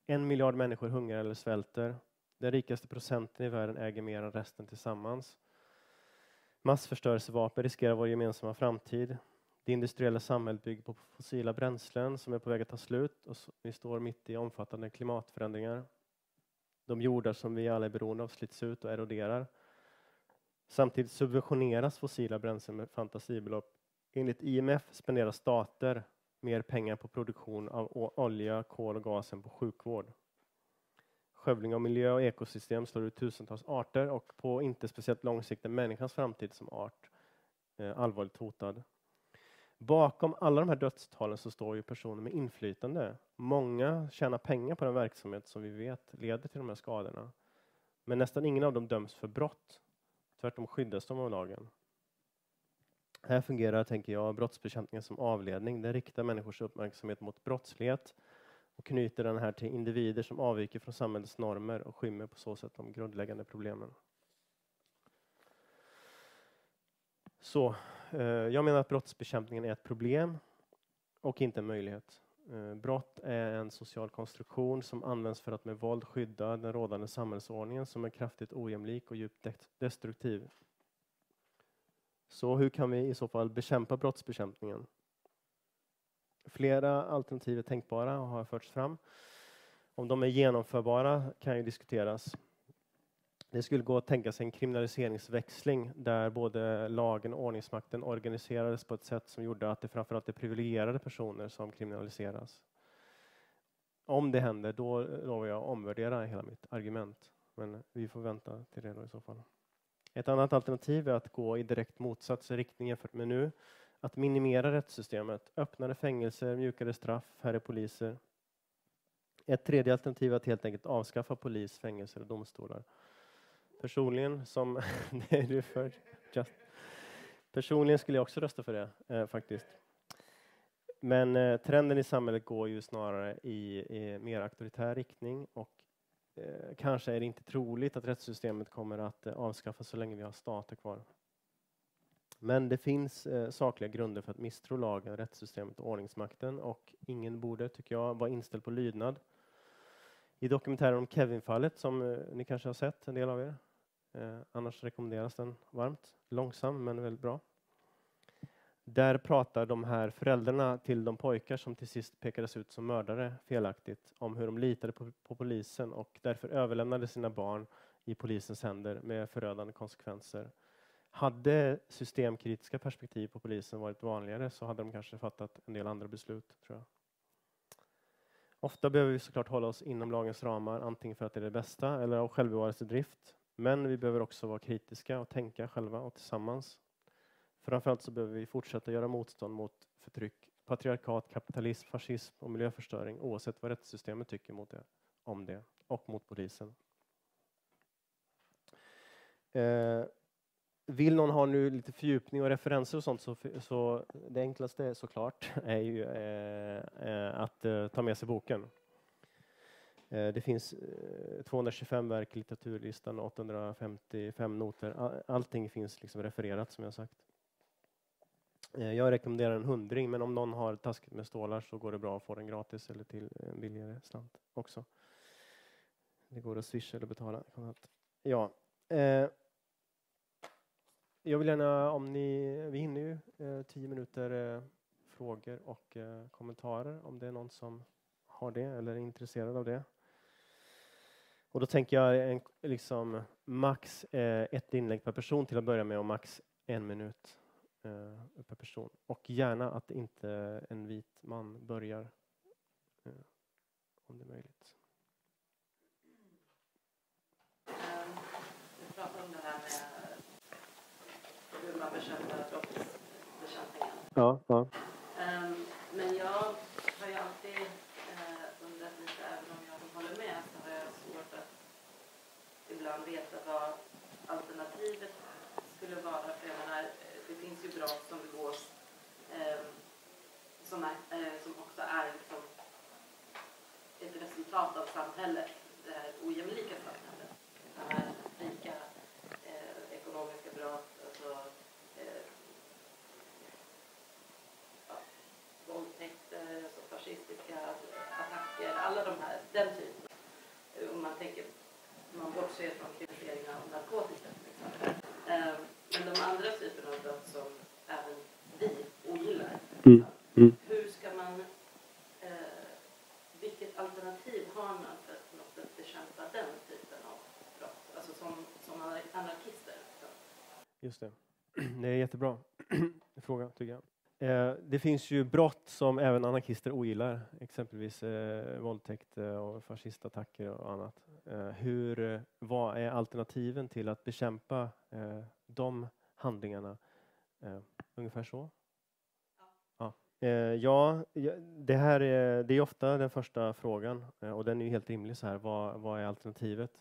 En miljard människor hungrar eller svälter. Den rikaste procenten i världen äger mer än resten tillsammans. Massförstörelsevapen riskerar vår gemensamma framtid. Det industriella samhället bygger på fossila bränslen som är på väg att ta slut och vi står mitt i omfattande klimatförändringar. De jordar som vi alla är beroende av slits ut och eroderar. Samtidigt subventioneras fossila bränslen med fantasibelopp. Enligt IMF spenderar stater mer pengar på produktion av olja, kol och gas än på sjukvård. Skövling av miljö och ekosystem slår ut tusentals arter och på inte speciellt lång sikt är människans framtid som art eh, allvarligt hotad. Bakom alla de här dödstalen så står ju personer med inflytande. Många tjänar pengar på den verksamhet som vi vet leder till de här skadorna. Men nästan ingen av dem döms för brott. Tvärtom skyddas de av lagen. Här fungerar, tänker jag, brottsbekämpningen som avledning. Den riktar människors uppmärksamhet mot brottslighet och knyter den här till individer som avviker från samhällets normer och skymmer på så sätt de grundläggande problemen. Så, eh, jag menar att brottsbekämpningen är ett problem och inte en möjlighet. Eh, brott är en social konstruktion som används för att med våld skydda den rådande samhällsordningen som är kraftigt ojämlik och djupt destruktiv. Så hur kan vi i så fall bekämpa brottsbekämpningen? Flera alternativ är tänkbara och har förts fram. Om de är genomförbara kan ju diskuteras. Det skulle gå att tänka sig en kriminaliseringsväxling där både lagen och ordningsmakten organiserades på ett sätt som gjorde att det framförallt är privilegierade personer som kriminaliseras. Om det händer, då lovar jag att omvärdera hela mitt argument. Men vi får vänta till det då i så fall. Ett annat alternativ är att gå i direkt motsats riktning jämfört med nu. Att minimera rättssystemet, öppnare fängelser, mjukare straff, färre poliser. Ett tredje alternativ är att helt enkelt avskaffa polis, fängelser och domstolar. Personligen, som det är du för, just. Personligen skulle jag också rösta för det, eh, faktiskt. Men eh, trenden i samhället går ju snarare i, i mer auktoritär riktning och eh, kanske är det inte troligt att rättssystemet kommer att eh, avskaffas så länge vi har stater kvar. Men det finns eh, sakliga grunder för att misstro lagen, rättssystemet och ordningsmakten och ingen borde, tycker jag, vara inställd på lydnad. I dokumentären om Kevin-fallet, som eh, ni kanske har sett, en del av er, eh, annars rekommenderas den varmt. Långsam, men väldigt bra. Där pratar de här föräldrarna till de pojkar som till sist pekades ut som mördare felaktigt om hur de litade på, på polisen och därför överlämnade sina barn i polisens händer med förödande konsekvenser. Hade systemkritiska perspektiv på polisen varit vanligare så hade de kanske fattat en del andra beslut, tror jag. Ofta behöver vi såklart hålla oss inom lagens ramar, antingen för att det är det bästa eller av självbevarelsedrift. Men vi behöver också vara kritiska och tänka själva och tillsammans. Framförallt så behöver vi fortsätta göra motstånd mot förtryck, patriarkat, kapitalism, fascism och miljöförstöring oavsett vad rättssystemet tycker mot det, om det och mot polisen. Eh, vill någon ha nu lite fördjupning och referenser och sånt så, så det enklaste såklart är ju eh, eh, att eh, ta med sig boken. Eh, det finns eh, 225 verk i litteraturlistan, 855 noter. Allting finns liksom refererat som jag sagt. Eh, jag rekommenderar en hundring, men om någon har taskigt med stålar så går det bra att få den gratis eller till en billigare slant också. Det går att swisha eller betala. Ja. Eh, jag vill gärna, om ni, vi hinner ju eh, tio minuter eh, frågor och eh, kommentarer om det är någon som har det eller är intresserad av det. Och då tänker jag en, liksom max ett inlägg per person till att börja med och max en minut per person. Och gärna att inte en vit man börjar eh, om det är möjligt. Du pratade om det här med hur man bekämpar brottsbekämpningen. Ja, ja. Um, men jag har ju alltid uh, undrat lite, även om jag håller med, så har jag svårt att ibland veta vad alternativet skulle vara. För jag menar, det finns ju brott som begås eh, som, är, eh, som också är liksom ett resultat av samhället, det här ojämlika samhället. Det här rika eh, ekonomiska brott, alltså eh, ja, våldtäkter, alltså fascistiska attacker, alla de här, den typen. Eh, om man tänker, man bortser från kriminalisering av narkotika till exempel. Ehm, men de andra typerna av brott som även vi ogillar. Mm, mm. Hur ska man, eh, vilket alternativ har man för att på något sätt bekämpa den typen av brott? Alltså som, som anarkister. Just det. Det är jättebra fråga, tycker jag. Eh, det finns ju brott som även anarkister ogillar, exempelvis eh, våldtäkt eh, och fascistattacker och annat. Eh, hur, eh, vad är alternativen till att bekämpa eh, de handlingarna? Eh, ungefär så? Ja. Eh, ja, det här är, det är ofta den första frågan eh, och den är ju helt rimlig så här. Vad, vad är alternativet?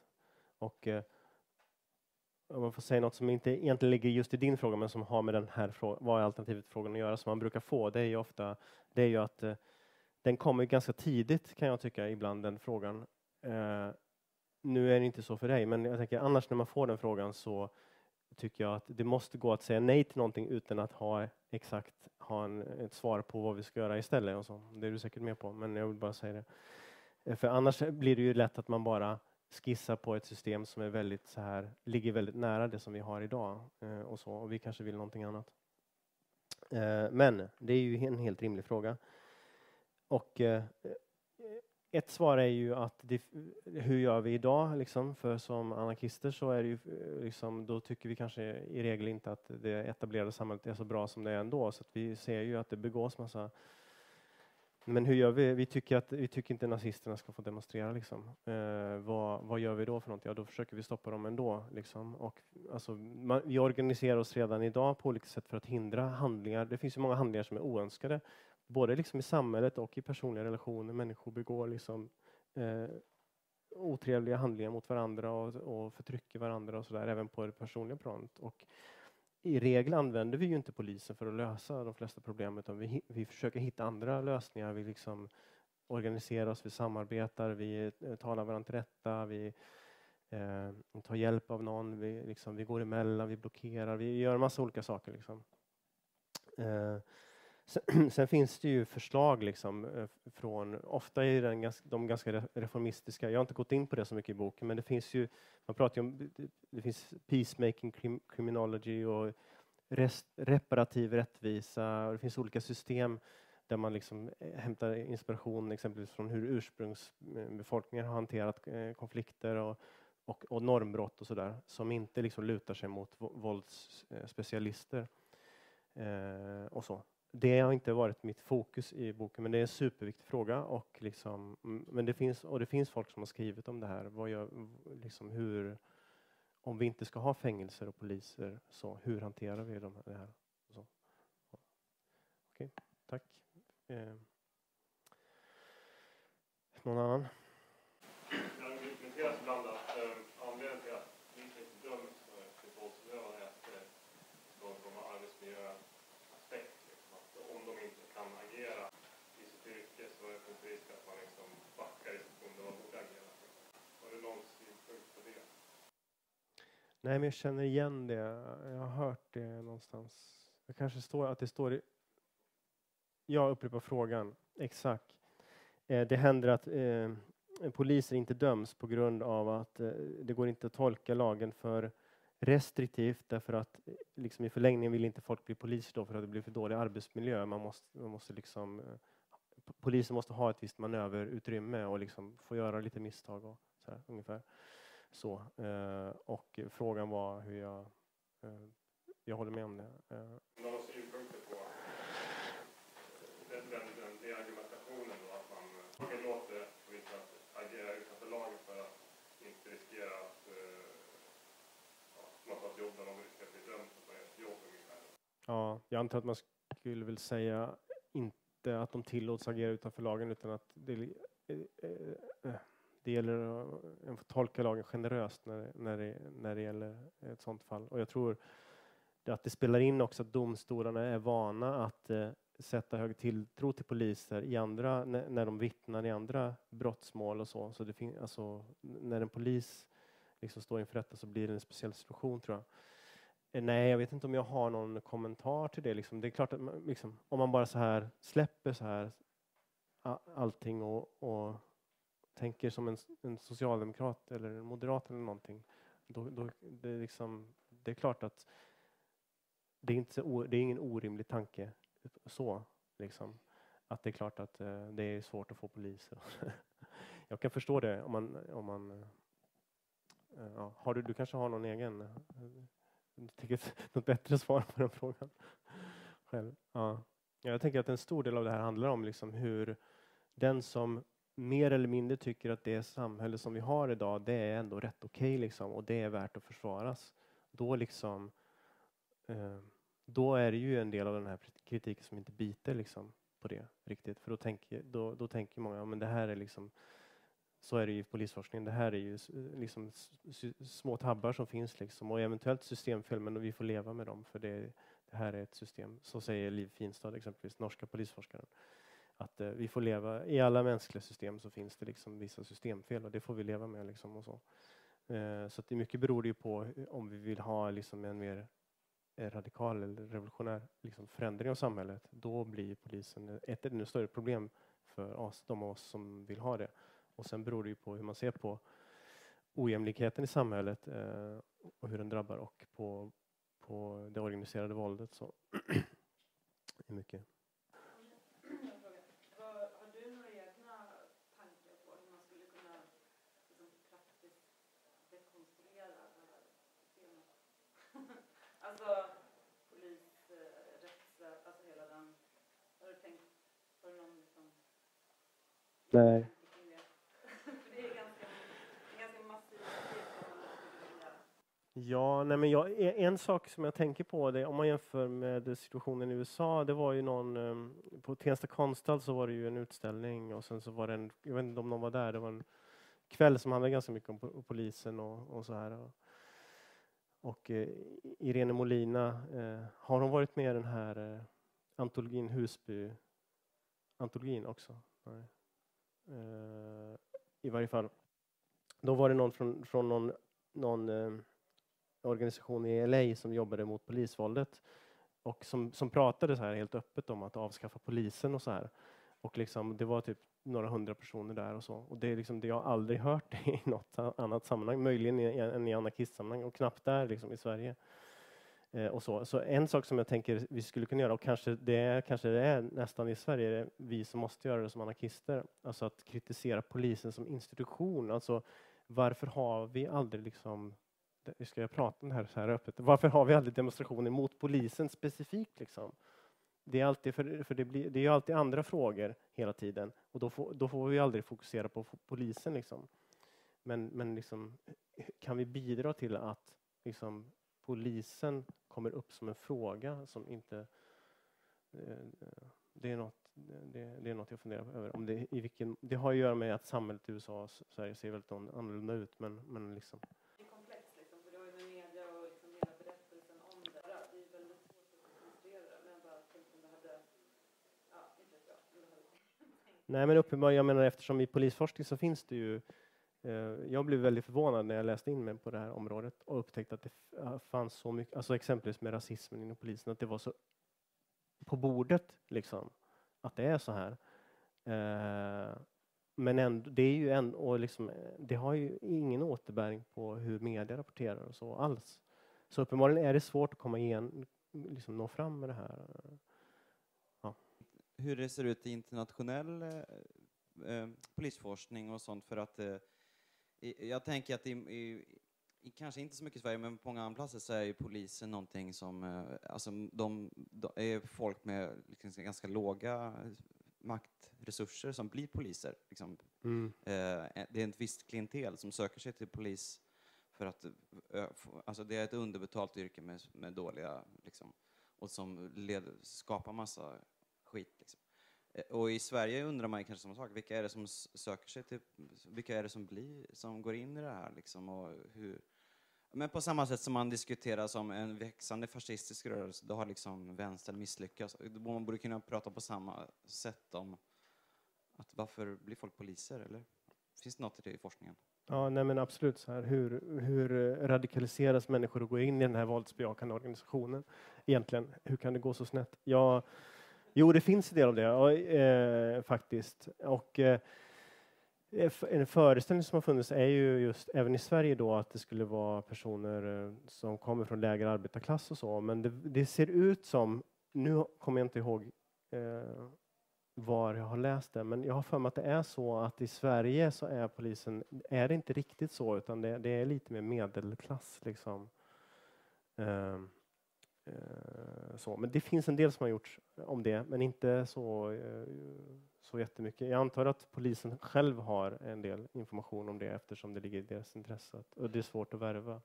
Och eh, om man får säga något som inte egentligen ligger just i din fråga men som har med den här frågan, vad är alternativet frågan att göra, som man brukar få, det är ju ofta, det är ju att den kommer ganska tidigt kan jag tycka ibland den frågan. Nu är det inte så för dig, men jag tänker annars när man får den frågan så tycker jag att det måste gå att säga nej till någonting utan att ha exakt ha en, ett svar på vad vi ska göra istället. Och så. Det är du säkert med på, men jag vill bara säga det. Eh, för annars blir det ju lätt att man bara skissar på ett system som är väldigt så här, ligger väldigt nära det som vi har idag. Eh, och, så, och vi kanske vill någonting annat. Eh, men det är ju en helt rimlig fråga. Och eh, ett svar är ju att det, hur gör vi idag? Liksom? För som anarkister så är det ju, eh, liksom, då tycker vi kanske i regel inte att det etablerade samhället är så bra som det är ändå. Så att vi ser ju att det begås massa men hur gör vi? Vi tycker, att, vi tycker inte nazisterna ska få demonstrera. Liksom. Eh, vad, vad gör vi då för något? Ja, då försöker vi stoppa dem ändå. Liksom. Och, alltså, man, vi organiserar oss redan idag på olika sätt för att hindra handlingar. Det finns ju många handlingar som är oönskade, både liksom i samhället och i personliga relationer. Människor begår liksom, eh, otrevliga handlingar mot varandra och, och förtrycker varandra och sådär, även på det personliga planet. Och i regel använder vi ju inte polisen för att lösa de flesta problem utan vi, vi försöker hitta andra lösningar. Vi liksom organiserar oss, vi samarbetar, vi eh, talar varandra till rätta, vi eh, tar hjälp av någon, vi, liksom, vi går emellan, vi blockerar, vi gör en massa olika saker. Liksom. Eh, sen, sen finns det ju förslag liksom, eh, från, ofta är den, de ganska reformistiska, jag har inte gått in på det så mycket i boken, men det finns ju man pratar ju om, det- finns peacemaking criminology och rest, reparativ rättvisa. Och det finns olika system där man liksom eh, hämtar inspiration exempelvis från hur ursprungsbefolkningar har hanterat eh, konflikter och, och, och normbrott och sådär som inte liksom lutar sig mot våldsspecialister. Eh, och så. Det har inte varit mitt fokus i boken, men det är en superviktig fråga. Och, liksom, mm, men det finns, och det finns folk som har skrivit om det här. Vad gör, liksom hur, om vi inte ska ha fängelser och poliser, så hur hanterar vi de, det här? Så. Okej, tack. Eh. Någon annan? Det har argumenterats ibland att eh, anledningen till att vi inte döms för sitt våldsutövande är att det ska komma arbetsmiljöaspekt. Liksom. Att om de inte kan agera i sitt yrke så är det en risk att man liksom backar i situationer där man borde agera. Har du någon synpunkt på det? Nej, men jag känner igen det. Jag har hört det någonstans. Det kanske står att det står i... Jag upprepar frågan. Exakt. Eh, det händer att eh, poliser inte döms på grund av att eh, det går inte att tolka lagen för restriktivt därför att eh, liksom i förlängningen vill inte folk bli poliser då för att det blir för dålig arbetsmiljö. Man måste, man måste liksom, eh, polisen måste ha ett visst manöverutrymme och liksom få göra lite misstag och så här, ungefär. Så, eh, och frågan var hur jag, jag håller med om det. Några synpunkter på den, den, den, den argumentationen då att man polisen att agera utanför lagen för att inte riskera att man tar ett jobb där man riskerar att bli dömd för ett jobb ungefär. Ja, jag antar att man skulle väl säga inte att de tillåts agera utanför lagen utan att det, det gäller eh, att tolka lagen generöst när, när, det, när det gäller ett sådant fall. Och jag tror att det spelar in också att domstolarna är vana att eh, sätta hög tilltro till poliser i andra, när, när de vittnar i andra brottsmål och så. så det fin, alltså, när en polis liksom står inför rätta så blir det en speciell situation tror jag. Eh, nej, jag vet inte om jag har någon kommentar till det. Liksom. Det är klart att man, liksom, om man bara så här släpper så här allting och, och tänker som en, en, socialdemokrat eller en moderat eller någonting. Då, då, det, är liksom, det är klart att det är, inte, det är ingen orimlig tanke så. Liksom. Att det är klart att eh, det är svårt att få poliser. jag kan förstå det om man, om man eh, Ja, har du, du kanske har någon egen, eh, något bättre svar på den frågan? Själv. Ja. Jag tänker att en stor del av det här handlar om liksom hur den som mer eller mindre tycker att det samhälle som vi har idag, det är ändå rätt okej okay, liksom, och det är värt att försvaras. Då liksom eh, då är det ju en del av den här kritiken som inte biter liksom på det riktigt. För då tänker, då, då tänker många, men det här är liksom så är det ju i polisforskningen. Det här är ju liksom små tabbar som finns liksom och eventuellt systemfel, men vi får leva med dem för det, det här är ett system. Så säger Liv Finstad, exempelvis, norska polisforskaren. Att eh, vi får leva, i alla mänskliga system så finns det liksom vissa systemfel och det får vi leva med. Liksom och så eh, så att det mycket beror ju på om vi vill ha liksom en mer eh, radikal eller revolutionär liksom förändring av samhället. Då blir polisen ett ännu större problem för oss, de av oss som vill ha det. Och sen beror det ju på hur man ser på ojämlikheten i samhället eh, och hur den drabbar och på, på det organiserade våldet. Så. mycket. Har du några egna tankar på hur man skulle kunna liksom, praktiskt dekonstruera det här systemet? alltså polis, eh, rättsväsendet, alltså hela den... Har du tänkt, har du någon liksom... Nej. Ja, nej men jag, en sak som jag tänker på, det, om man jämför med situationen i USA, det var ju någon, ehm, på Tensta konsthall så var det ju en utställning och sen så var det en, jag vet inte om någon var där, det var en kväll som handlade ganska mycket om polisen och, och så här. Och, och eh, Irene Molina, eh, har hon varit med i den här eh, antologin Husby, antologin också? Nej. Eh, I varje fall, då var det någon från, från någon, någon eh, organisation i LA som jobbade mot polisvåldet och som, som pratade så här helt öppet om att avskaffa polisen och så här. Och liksom, det var typ några hundra personer där och så. Och det är liksom det jag aldrig hört i något annat sammanhang, möjligen än i anarkistsammanhang och knappt där liksom i Sverige. Eh, och så. så en sak som jag tänker vi skulle kunna göra, och kanske det är, kanske det är nästan i Sverige, är vi som måste göra det som anarkister, alltså att kritisera polisen som institution. Alltså varför har vi aldrig liksom ska jag prata om det här så här öppet? Varför har vi aldrig demonstrationer mot polisen specifikt? Liksom? Det är, alltid, för, för det, blir, det är ju alltid andra frågor hela tiden och då får, då får vi aldrig fokusera på polisen. Liksom. Men, men liksom, kan vi bidra till att liksom, polisen kommer upp som en fråga som inte... Eh, det är något, det, det, är något jag funderar över. Om det, i vilken, det har att göra med att samhället i USA och Sverige ser väldigt annorlunda ut. Men, men liksom, Nej, men uppenbarligen, jag menar eftersom i polisforskning så finns det ju Eh, jag blev väldigt förvånad när jag läste in mig på det här området och upptäckte att det fanns så mycket, alltså exempelvis med rasismen inom polisen, att det var så på bordet liksom, att det är så här. Eh, men ändå, det är ju en, och liksom, eh, det har ju ingen återbäring på hur media rapporterar och så alls. Så uppenbarligen är det svårt att komma igen, liksom nå fram med det här. Ja. Hur det ser ut i internationell eh polisforskning och sånt för att eh, jag tänker att i, i, i, kanske inte så mycket i Sverige, men på många andra platser så är ju polisen någonting som, eh, alltså de, de är folk med liksom ganska låga maktresurser som blir poliser. Liksom. Mm. Eh, det är ett visst klientel som söker sig till polis för att, alltså det är ett underbetalt yrke med, med dåliga, liksom, och som led, skapar massa skit. Liksom. Eh, och i Sverige undrar man kanske samma sak. Vilka är det som söker sig till, vilka är det som blir, som går in i det här liksom och hur? Men på samma sätt som man diskuterar som en växande fascistisk rörelse, då har liksom vänstern misslyckats. Man borde kunna prata på samma sätt om att varför blir folk poliser, eller? Finns det något i det i forskningen? Ja, nej men absolut. Så här, hur, hur radikaliseras människor och går in i den här våldsbejakande organisationen? Egentligen, hur kan det gå så snett? Jag Jo, det finns en del av det ja, eh, faktiskt. Och, eh, eh en föreställning som har funnits är ju just även i Sverige då att det skulle vara personer eh, som kommer från lägre arbetarklass och så. Men det, det ser ut som, nu kommer jag inte ihåg eh, var jag har läst det, men jag har för mig att det är så att i Sverige så är polisen, är det inte riktigt så, utan det, det är lite mer medelklass liksom. Eh, Eh, så. Men det finns en del som har gjorts om det, men inte så, eh, så jättemycket. Jag antar att polisen själv har en del information om det eftersom det ligger i deras intresse. Och det är svårt att värva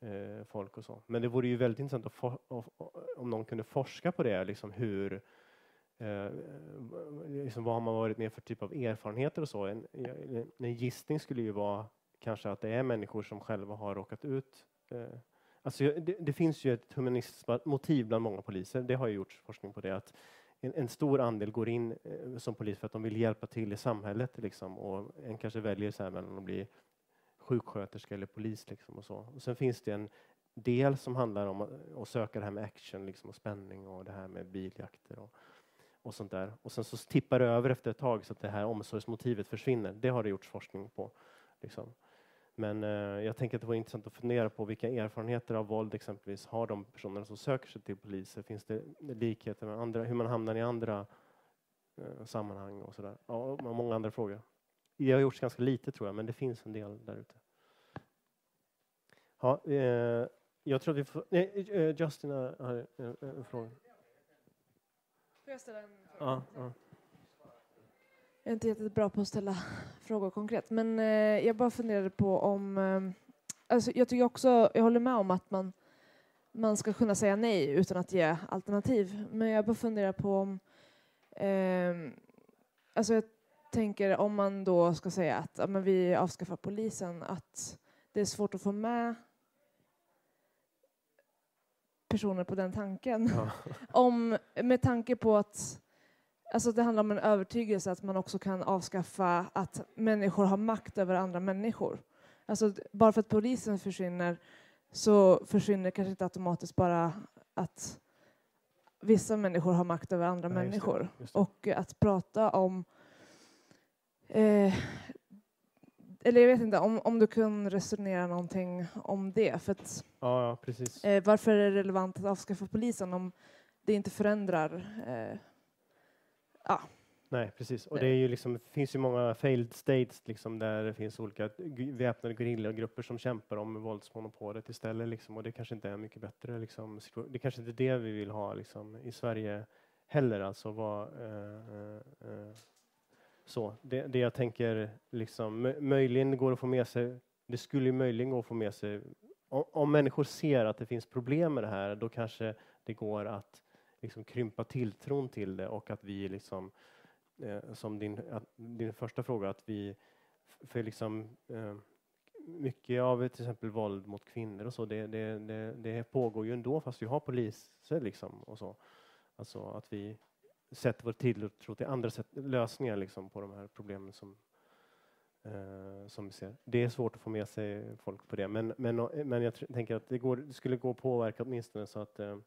eh, folk och så. Men det vore ju väldigt intressant om någon kunde forska på det, liksom hur eh, liksom vad har man varit med för typ av erfarenheter och så. En, en gissning skulle ju vara kanske att det är människor som själva har råkat ut Alltså, det, det, finns ju ett humanistiskt motiv bland många poliser. Det har ju gjorts forskning på det. Att en, en, stor andel går in eh, som polis för att de vill hjälpa till i samhället. Liksom, och en kanske väljer så här mellan att bli sjuksköterska eller polis. Liksom, och så. Och sen finns det en del som handlar om att söka det här med action liksom, och spänning och det här med biljakter och, och sånt där. Och sen så tippar det över efter ett tag så att det här omsorgsmotivet försvinner. Det har det gjorts forskning på. Liksom. Men eh, jag tänker att det vore intressant att fundera på vilka erfarenheter av våld exempelvis har de personerna som söker sig till poliser? Finns det likheter med andra, hur man hamnar i andra eh, sammanhang och sådär? Ja, och många andra frågor. Det har gjorts ganska lite tror jag, men det finns en del där ute. Ja, eh, jag tror att vi får... Nej, eh, Justin har en, en fråga. Får jag ställa en fråga? Ja, ja. Jag är inte jättebra på att ställa frågor konkret, men eh, jag bara funderade på om... Eh, alltså jag tycker också, jag håller med om att man, man ska kunna säga nej utan att ge alternativ, men jag bara funderar på om... Eh, alltså jag tänker om man då ska säga att ja, men vi avskaffar polisen, att det är svårt att få med personer på den tanken. Ja. om, med tanke på att Alltså det handlar om en övertygelse att man också kan avskaffa att människor har makt över andra människor. Alltså bara för att polisen försvinner så försvinner kanske inte automatiskt bara att vissa människor har makt över andra Nej, människor. Just det, just det. Och att prata om eh, eller jag vet inte, om, om du kan resonera någonting om det. För att, ja, ja, precis. Eh, varför är det relevant att avskaffa polisen om det inte förändrar eh, ja. Nej, precis. Och det, är ju liksom, det finns ju många failed states liksom, där det finns olika väpnade gerillagrupper som kämpar om våldsmonopolet istället. Liksom, och det kanske inte är mycket bättre. Liksom, det kanske inte är det vi vill ha liksom, i Sverige heller. Alltså, vad, eh, eh, så. Det, det jag tänker, liksom, möjligen går att få med sig, det skulle möjligen gå att få med sig, om, om människor ser att det finns problem med det här, då kanske det går att liksom krympa tilltron till det och att vi liksom, eh, som din, att, din första fråga, att vi för liksom eh, mycket av till exempel våld mot kvinnor och så, det, det, det, det pågår ju ändå fast vi har poliser liksom och så. Alltså att vi sätter vår tilltro till andra sätt, lösningar liksom på de här problemen som, eh, som vi ser. Det är svårt att få med sig folk på det, men, men, men jag tänker att det, går, det skulle gå att påverka åtminstone så att eh,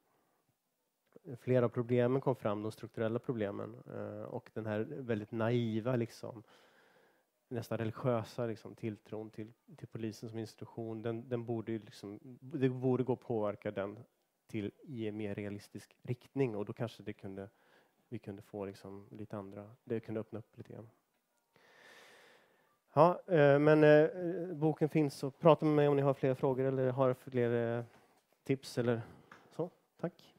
flera av problemen kom fram, de strukturella problemen eh, och den här väldigt naiva liksom, nästan religiösa liksom, tilltron till, till polisen som institution, den, den borde ju liksom, det borde gå att påverka den till i en mer realistisk riktning och då kanske det kunde, vi kunde få liksom lite andra, det kunde öppna upp lite grann. Ja, eh, men eh, boken finns, så prata med mig om ni har fler frågor eller har fler eh, tips eller så. Tack.